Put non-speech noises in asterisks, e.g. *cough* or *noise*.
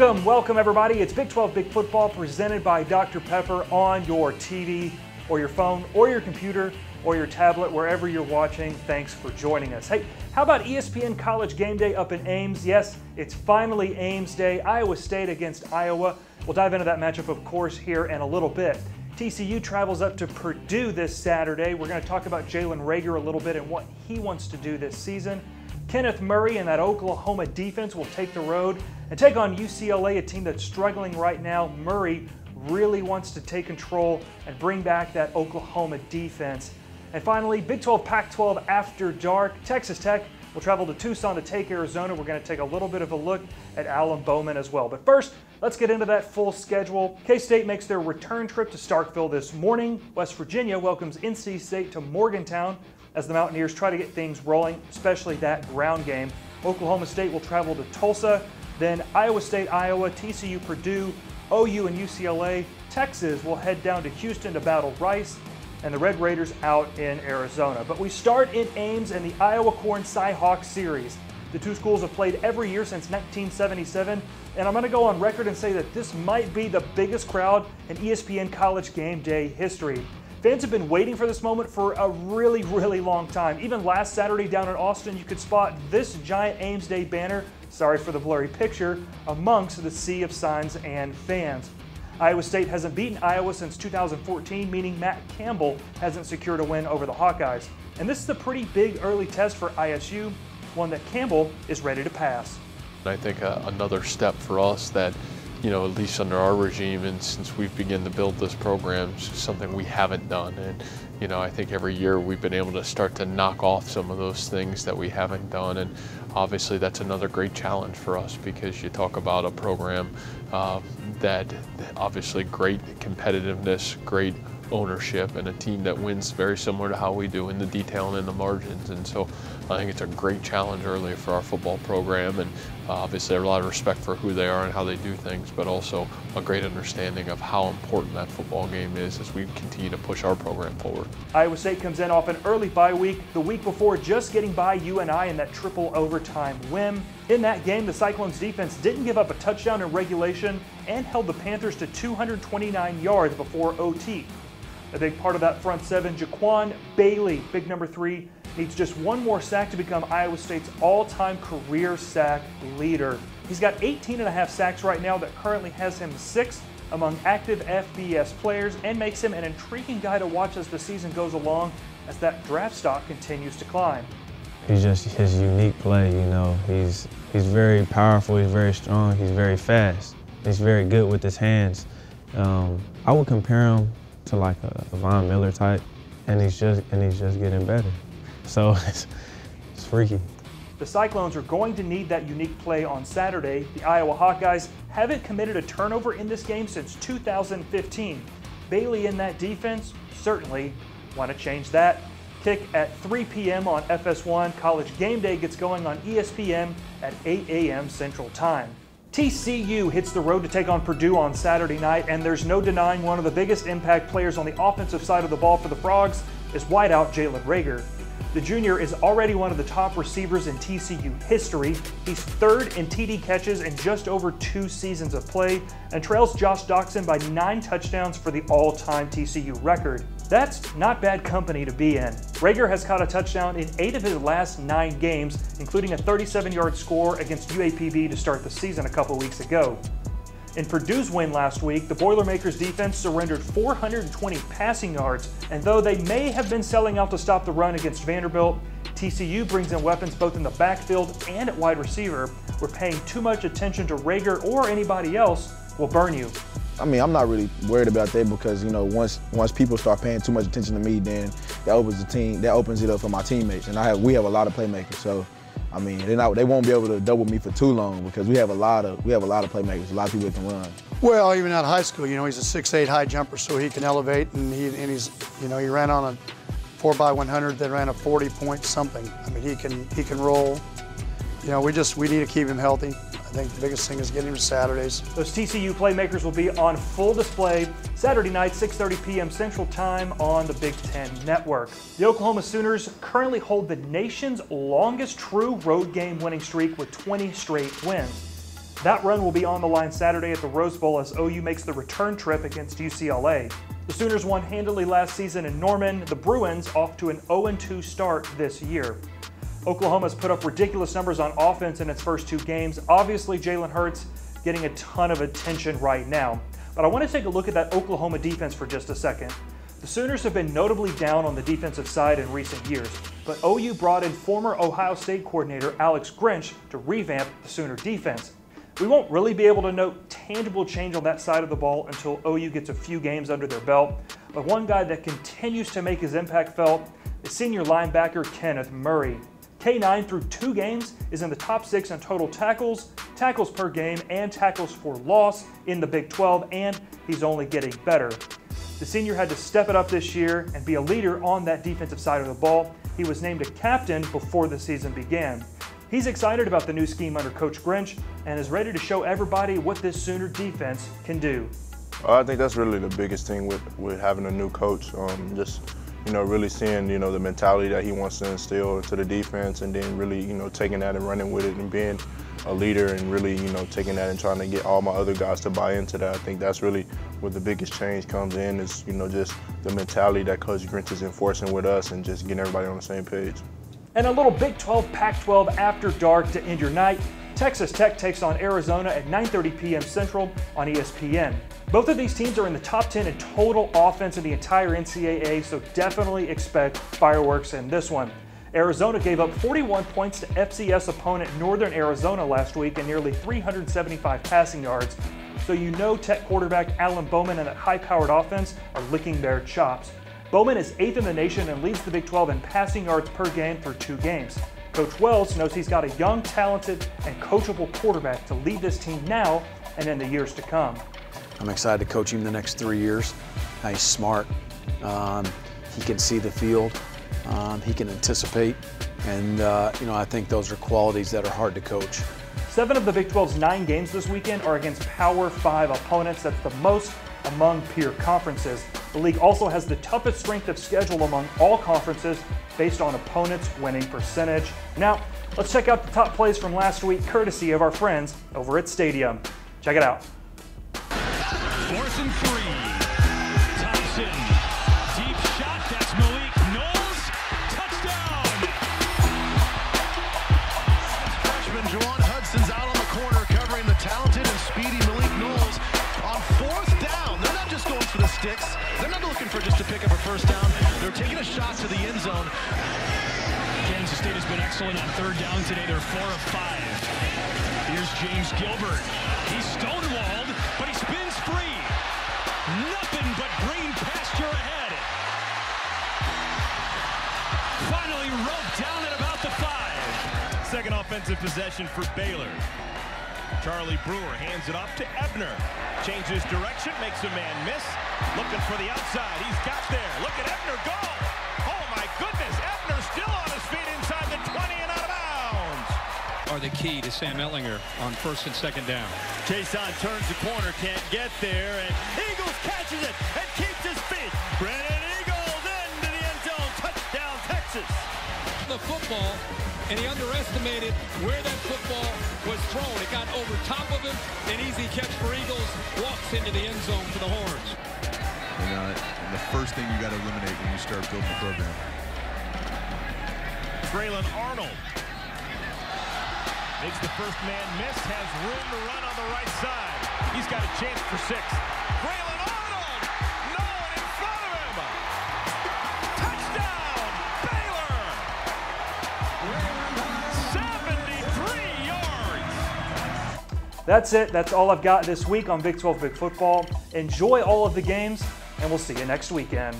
Welcome, welcome everybody. It's Big 12 Big Football presented by Dr. Pepper on your TV or your phone or your computer or your tablet, wherever you're watching. Thanks for joining us. Hey, how about ESPN College Game Day up in Ames? Yes, it's finally Ames Day. Iowa State against Iowa. We'll dive into that matchup, of course, here in a little bit. TCU travels up to Purdue this Saturday. We're going to talk about Jalen Reagor a little bit and what he wants to do this season. Kenneth Murray and that Oklahoma defense will take the road and take on UCLA, a team that's struggling right now. Murray really wants to take control and bring back that Oklahoma defense. And finally, Big 12 Pac 12 after dark. Texas Tech will travel to Tucson to take Arizona. We're going to take a little bit of a look at Alan Bowman as well. But first, let's get into that full schedule. K State makes their return trip to Starkville this morning. West Virginia welcomes NC State to Morgantown as the Mountaineers try to get things rolling, especially that ground game. Oklahoma State will travel to Tulsa, then Iowa State, Iowa, TCU, Purdue, OU, and UCLA. Texas will head down to Houston to battle Rice, and the Red Raiders out in Arizona. But we start in Ames in the Iowa Corn CyHawk Series. The two schools have played every year since 1977, and I'm going to go on record and say that this might be the biggest crowd in ESPN College Game Day history. Fans have been waiting for this moment for a really, really long time. Even last Saturday down in Austin, you could spot this giant Ames Day banner, sorry for the blurry picture, amongst the sea of signs and fans. Iowa State hasn't beaten Iowa since 2014, meaning Matt Campbell hasn't secured a win over the Hawkeyes. And this is a pretty big early test for ISU, one that Campbell is ready to pass. I think uh, another step for us that you know, at least under our regime and since we've begun to build this program, is something we haven't done. And, you know, I think every year we've been able to start to knock off some of those things that we haven't done. And obviously that's another great challenge for us because you talk about a program uh, that obviously great competitiveness, great ownership and a team that wins very similar to how we do in the detail and in the margins. And so I think it's a great challenge early for our football program and obviously a lot of respect for who they are and how they do things, but also a great understanding of how important that football game is as we continue to push our program forward. Iowa State comes in off an early bye week, the week before just getting by UNI in that triple overtime win. In that game, the Cyclones defense didn't give up a touchdown in regulation and held the Panthers to 229 yards before OT. A big part of that front seven, Jaquan Bailey, big number three, needs just one more sack to become Iowa State's all-time career sack leader. He's got 18 and a half sacks right now that currently has him sixth among active FBS players and makes him an intriguing guy to watch as the season goes along as that draft stock continues to climb. He's just his unique play, you know. He's he's very powerful, he's very strong, he's very fast. He's very good with his hands. Um, I would compare him to like a, a Von Miller type, and he's just and he's just getting better. So *laughs* it's, it's freaky. The Cyclones are going to need that unique play on Saturday. The Iowa Hawkeyes haven't committed a turnover in this game since 2015. Bailey in that defense certainly want to change that. Kick at 3 p.m. on FS1. College Game Day gets going on ESPN at 8 a.m. Central Time. TCU hits the road to take on Purdue on Saturday night, and there's no denying one of the biggest impact players on the offensive side of the ball for the Frogs is wideout Jalen Reagor. The junior is already one of the top receivers in TCU history. He's third in TD catches in just over two seasons of play and trails Josh Doctson by nine touchdowns for the all-time TCU record. That's not bad company to be in. Reagor has caught a touchdown in eight of his last nine games, including a 37-yard score against UAPB to start the season a couple weeks ago. In Purdue's win last week, the Boilermakers defense surrendered 420 passing yards, and though they may have been selling out to stop the run against Vanderbilt, TCU brings in weapons both in the backfield and at wide receiver. We're paying too much attention to Reagor or anybody else will burn you. I mean, I'm not really worried about that because you know once once people start paying too much attention to me, then that opens the team that opens it up for my teammates, and I have we have a lot of playmakers, so I mean, they not they won't be able to double me for too long because we have a lot of we have a lot of playmakers, a lot of people that can run. Well, even out of high school, you know, he's a six-eight high jumper, so he can elevate, and he and he's you know he ran on a four by 100, then ran a 40 point something. I mean, he can he can roll. You know, we just we need to keep him healthy. I think the biggest thing is getting to Saturdays. Those TCU playmakers will be on full display Saturday night, 6.30 p.m. Central Time on the Big Ten Network. The Oklahoma Sooners currently hold the nation's longest true road game winning streak with 20 straight wins. That run will be on the line Saturday at the Rose Bowl as OU makes the return trip against UCLA. The Sooners won handily last season in Norman, the Bruins off to an 0-2 start this year. Oklahoma's put up ridiculous numbers on offense in its first two games. Obviously, Jalen Hurts getting a ton of attention right now. But I want to take a look at that Oklahoma defense for just a second. The Sooners have been notably down on the defensive side in recent years, but OU brought in former Ohio State coordinator Alex Grinch to revamp the Sooner defense. We won't really be able to note tangible change on that side of the ball until OU gets a few games under their belt, but one guy that continues to make his impact felt is senior linebacker Kenneth Murray. K9 through two games is in the top six in total tackles, tackles per game, and tackles for loss in the Big 12, and he's only getting better. The senior had to step it up this year and be a leader on that defensive side of the ball. He was named a captain before the season began. He's excited about the new scheme under Coach Grinch and is ready to show everybody what this Sooner defense can do. I think that's really the biggest thing with, with having a new coach. Um, just you know, really seeing, you know, the mentality that he wants to instill into the defense and then really, you know, taking that and running with it and being a leader and really, you know, taking that and trying to get all my other guys to buy into that. I think that's really where the biggest change comes in is, you know, just the mentality that Coach Grinch is enforcing with us and just getting everybody on the same page. And a little Big 12 Pac 12 after dark to end your night. Texas Tech takes on Arizona at 9:30 p.m. Central on ESPN. Both of these teams are in the top 10 in total offense in the entire NCAA, so definitely expect fireworks in this one. Arizona gave up 41 points to FCS opponent Northern Arizona last week and nearly 375 passing yards. So you know Tech quarterback Alan Bowman and that high-powered offense are licking their chops. Bowman is eighth in the nation and leads the Big 12 in passing yards per game for two games. Coach Wells knows he's got a young, talented, and coachable quarterback to lead this team now and in the years to come. I'm excited to coach him the next three years. He's smart. Um, he can see the field. Um, he can anticipate. And, uh, you know, I think those are qualities that are hard to coach. Seven of the Big 12's nine games this weekend are against Power 5 opponents. That's the most among peer conferences. The league also has the toughest strength of schedule among all conferences based on opponents' winning percentage. Now, let's check out the top plays from last week, courtesy of our friends over at Stadium. Check it out. Fourth and three. Thompson. Deep shot. That's Malik Knowles. Touchdown. Freshman Juwan Hudson's out on the corner covering the talented and speedy Malik Knowles. On fourth down, they're not just going for the sticks. They're not looking for just to pick up a first down. They're taking a shot to the end zone. Kansas State has been excellent on third down today. They're four of five. Here's James Gilbert. He's stonewalled, but he spins free. Nothing but green pasture ahead. Finally roped down at about the five. Second offensive possession for Baylor. Charlie Brewer hands it off to Ebner. Changes direction, makes a man miss. Looking for the outside. He's got there. Look at Ebner go. Oh my goodness. Ebner still on his feet inside the 20 and out of bounds. Are the key to Sam Ehlinger on first and second down. Jason turns the corner, can't get there, and Eagles catches it and keeps his feet. Brennan Eagles into the end zone. Touchdown, Texas. The football, and he underestimated where that football was thrown. It got over top of him. An easy catch for Eagles. Walks into the end zone for the Horns. And, uh, and the first thing you got to eliminate when you start building a program. Braylon Arnold makes the first man miss, has room to run on the right side. He's got a chance for six. Braylon That's it. That's all I've got this week on Big 12 Big Football. Enjoy all of the games, and we'll see you next weekend.